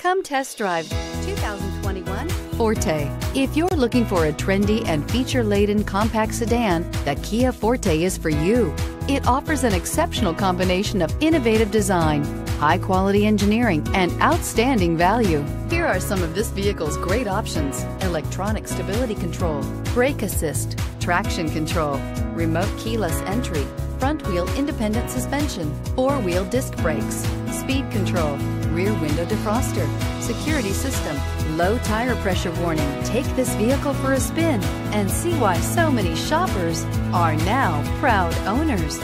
Come test drive 2021 Forte. If you're looking for a trendy and feature-laden compact sedan, the Kia Forte is for you. It offers an exceptional combination of innovative design, high-quality engineering, and outstanding value. Here are some of this vehicle's great options. Electronic stability control, brake assist, traction control, remote keyless entry, front wheel independent suspension, four wheel disc brakes, speed control, window defroster, security system, low tire pressure warning. Take this vehicle for a spin and see why so many shoppers are now proud owners.